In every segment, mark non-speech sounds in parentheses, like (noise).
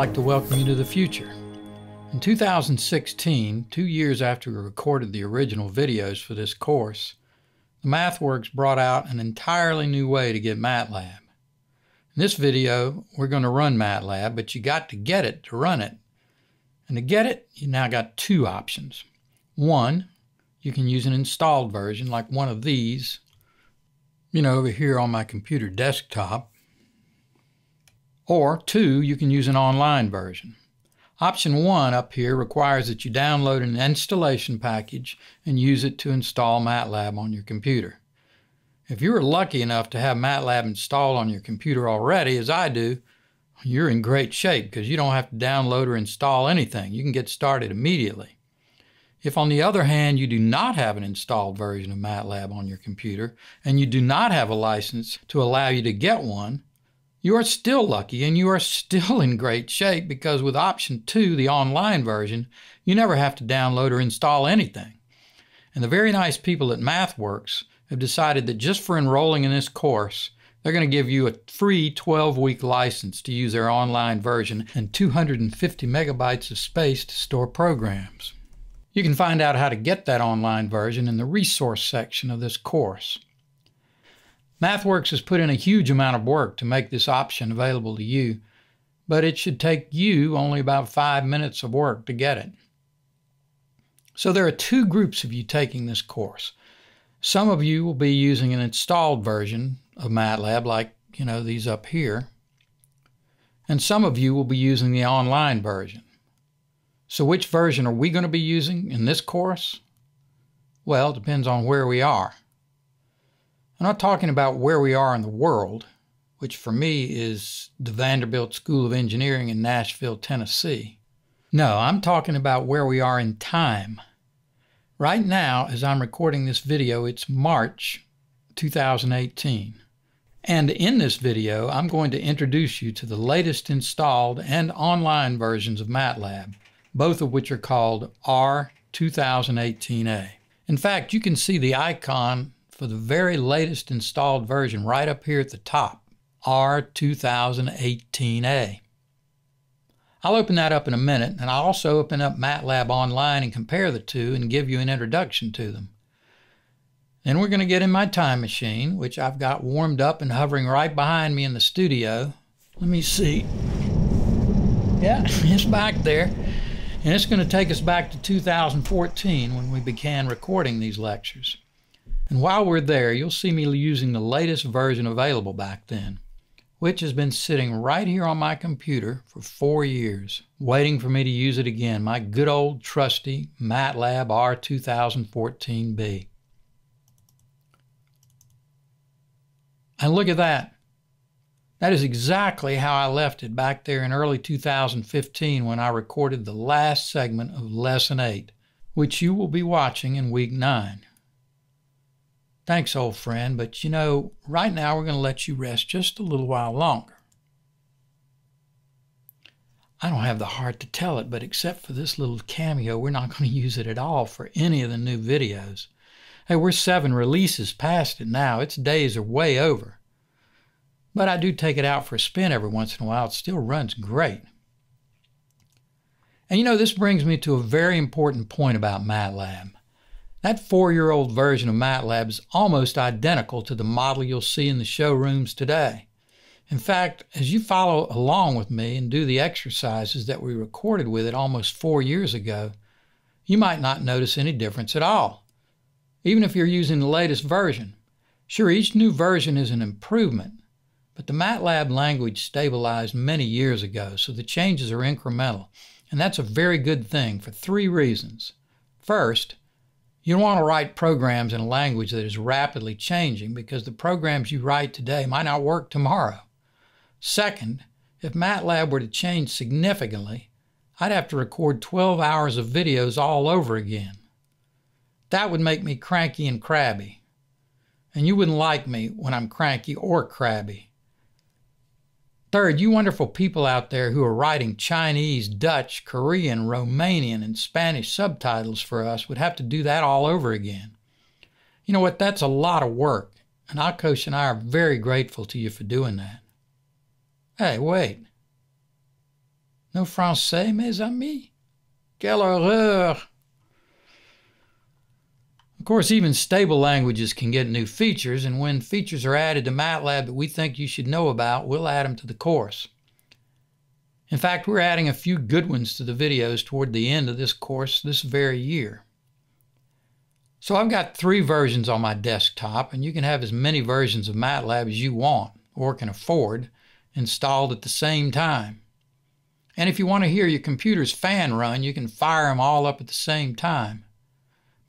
like to welcome you to the future. In 2016, two years after we recorded the original videos for this course, the MathWorks brought out an entirely new way to get MATLAB. In this video, we're going to run MATLAB, but you got to get it to run it. And to get it, you now got two options. One, you can use an installed version like one of these, you know, over here on my computer desktop. Or two, you can use an online version. Option one up here requires that you download an installation package and use it to install MATLAB on your computer. If you are lucky enough to have MATLAB installed on your computer already, as I do, you're in great shape because you don't have to download or install anything. You can get started immediately. If, on the other hand, you do not have an installed version of MATLAB on your computer and you do not have a license to allow you to get one, you are still lucky and you are still in great shape because with option two, the online version, you never have to download or install anything. And the very nice people at MathWorks have decided that just for enrolling in this course, they're going to give you a free 12 week license to use their online version and 250 megabytes of space to store programs. You can find out how to get that online version in the resource section of this course. MathWorks has put in a huge amount of work to make this option available to you, but it should take you only about five minutes of work to get it. So there are two groups of you taking this course. Some of you will be using an installed version of MATLAB, like you know these up here, and some of you will be using the online version. So which version are we going to be using in this course? Well, it depends on where we are. I'm not talking about where we are in the world, which for me is the Vanderbilt School of Engineering in Nashville, Tennessee. No, I'm talking about where we are in time. Right now, as I'm recording this video, it's March 2018. And in this video, I'm going to introduce you to the latest installed and online versions of MATLAB, both of which are called R2018A. In fact, you can see the icon for the very latest installed version right up here at the top, R2018A. I'll open that up in a minute, and I'll also open up MATLAB Online and compare the two and give you an introduction to them. Then we're going to get in my time machine, which I've got warmed up and hovering right behind me in the studio. Let me see. Yeah, (laughs) it's back there. And it's going to take us back to 2014 when we began recording these lectures. And while we're there, you'll see me using the latest version available back then, which has been sitting right here on my computer for four years, waiting for me to use it again, my good old trusty MATLAB R2014B. And look at that. That is exactly how I left it back there in early 2015 when I recorded the last segment of Lesson 8, which you will be watching in Week 9. Thanks, old friend, but you know, right now we're going to let you rest just a little while longer. I don't have the heart to tell it, but except for this little cameo, we're not going to use it at all for any of the new videos. Hey, we're seven releases past it now. Its days are way over. But I do take it out for a spin every once in a while. It still runs great. And you know, this brings me to a very important point about MATLAB. That four year old version of MATLAB is almost identical to the model you'll see in the showrooms today. In fact, as you follow along with me and do the exercises that we recorded with it almost four years ago, you might not notice any difference at all, even if you're using the latest version. Sure, each new version is an improvement, but the MATLAB language stabilized many years ago, so the changes are incremental, and that's a very good thing for three reasons. First, you don't want to write programs in a language that is rapidly changing because the programs you write today might not work tomorrow. Second, if MATLAB were to change significantly, I'd have to record 12 hours of videos all over again. That would make me cranky and crabby. And you wouldn't like me when I'm cranky or crabby. Third, you wonderful people out there who are writing Chinese, Dutch, Korean, Romanian, and Spanish subtitles for us would have to do that all over again. You know what? That's a lot of work, and Akos and I are very grateful to you for doing that. Hey, wait. No français, mes amis? Quelle horreur! Of course, even stable languages can get new features, and when features are added to MATLAB that we think you should know about, we'll add them to the course. In fact, we're adding a few good ones to the videos toward the end of this course this very year. So I've got three versions on my desktop, and you can have as many versions of MATLAB as you want or can afford installed at the same time. And if you want to hear your computer's fan run, you can fire them all up at the same time.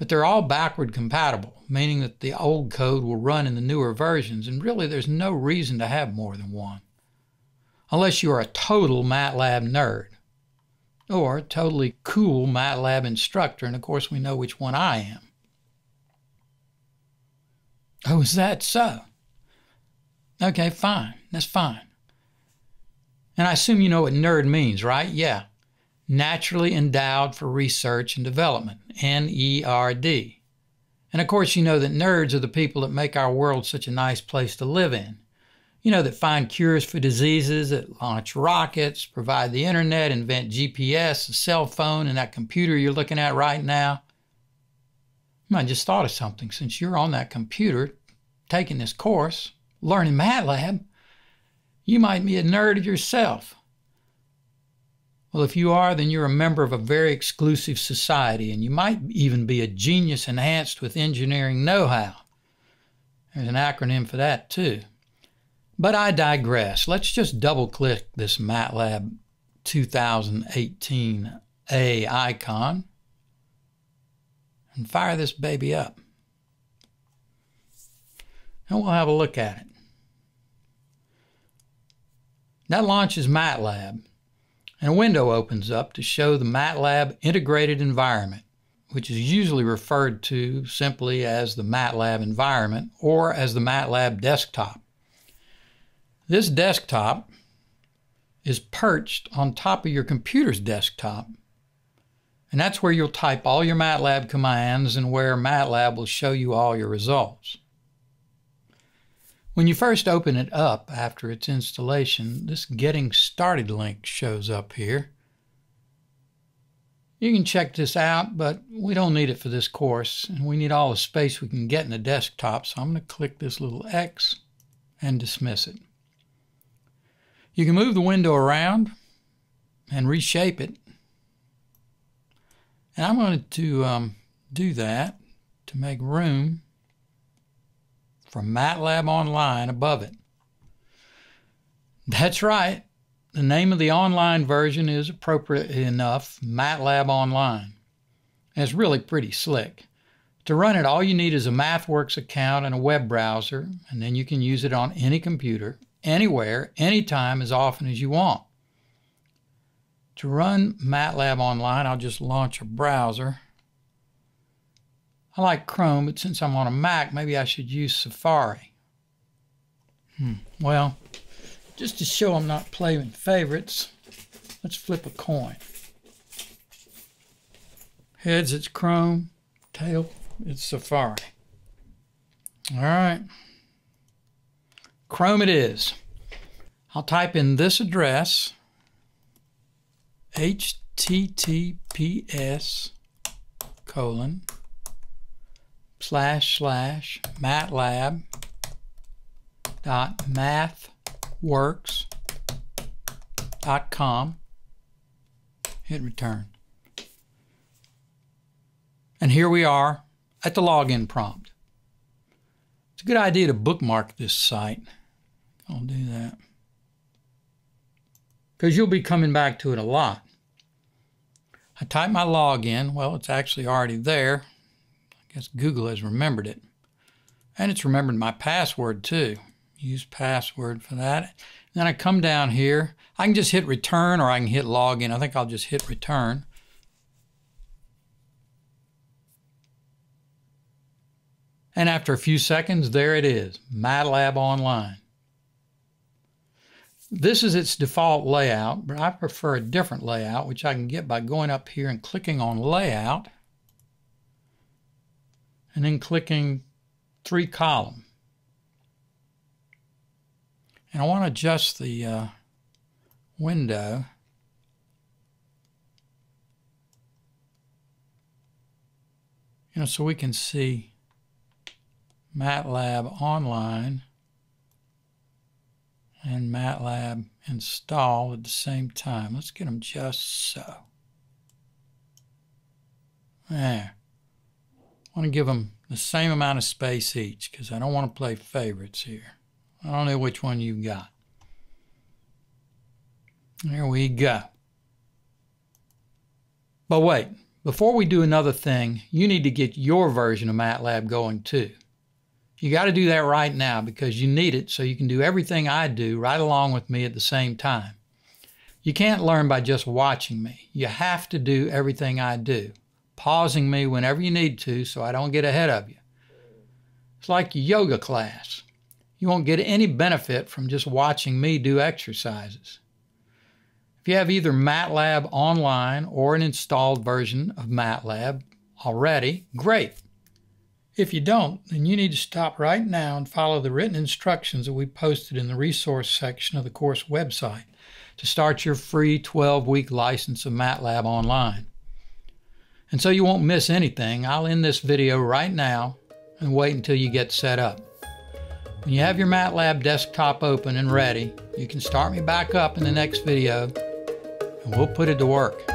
But they're all backward compatible, meaning that the old code will run in the newer versions, and really there's no reason to have more than one unless you are a total MATLAB nerd or a totally cool MATLAB instructor. And of course, we know which one I am. Oh, is that so? Okay, fine. That's fine. And I assume you know what nerd means, right? Yeah. Naturally endowed for research and development, N E R D. And of course, you know that nerds are the people that make our world such a nice place to live in you know, that find cures for diseases, that launch rockets, provide the internet, invent GPS, a cell phone, and that computer you're looking at right now. I just thought of something. Since you're on that computer taking this course, learning MATLAB, you might be a nerd yourself. Well, if you are, then you're a member of a very exclusive society, and you might even be a genius enhanced with engineering know how. There's an acronym for that, too. But I digress. Let's just double click this MATLAB 2018A icon and fire this baby up. And we'll have a look at it. That launches MATLAB, and a window opens up to show the MATLAB integrated environment, which is usually referred to simply as the MATLAB environment or as the MATLAB desktop. This desktop is perched on top of your computer's desktop. And that's where you'll type all your MATLAB commands and where MATLAB will show you all your results. When you first open it up after its installation, this Getting Started link shows up here. You can check this out, but we don't need it for this course, and we need all the space we can get in the desktop, so I'm going to click this little X and dismiss it. You can move the window around and reshape it. And I'm going to um, do that to make room for MATLAB Online above it. That's right. The name of the online version is appropriate enough, MATLAB Online. And it's really pretty slick. To run it, all you need is a MathWorks account and a web browser, and then you can use it on any computer anywhere, anytime, as often as you want. To run MATLAB online, I'll just launch a browser. I like Chrome, but since I'm on a Mac, maybe I should use Safari. Hmm. Well, just to show I'm not playing favorites, let's flip a coin. Heads, it's Chrome. Tail, it's Safari. All right. Chrome it is. I'll type in this address https colon slash slash matlab dot mathworks dot com hit return and here we are at the login prompt it's a good idea to bookmark this site I'll do that. Because you'll be coming back to it a lot. I type my login. Well, it's actually already there. Guess Google has remembered it. And it's remembered my password too. Use password for that. Then I come down here. I can just hit return or I can hit login. I think I'll just hit return. And after a few seconds, there it is, MATLAB Online. This is its default layout, but I prefer a different layout, which I can get by going up here and clicking on Layout, and then clicking three column. And I want to adjust the uh, window. You know, so we can see MATLAB online and MATLAB install at the same time. Let's get them just so. There. I want to give them the same amount of space each because I don't want to play favorites here. I don't know which one you've got. There we go. But wait, before we do another thing, you need to get your version of MATLAB going too. You got to do that right now because you need it so you can do everything I do right along with me at the same time. You can't learn by just watching me. You have to do everything I do, pausing me whenever you need to so I don't get ahead of you. It's like yoga class. You won't get any benefit from just watching me do exercises. If you have either MATLAB online or an installed version of MATLAB already, great. If you don't, then you need to stop right now and follow the written instructions that we posted in the resource section of the course website to start your free 12 week license of MATLAB online. And so you won't miss anything, I'll end this video right now and wait until you get set up. When you have your MATLAB desktop open and ready, you can start me back up in the next video and we'll put it to work.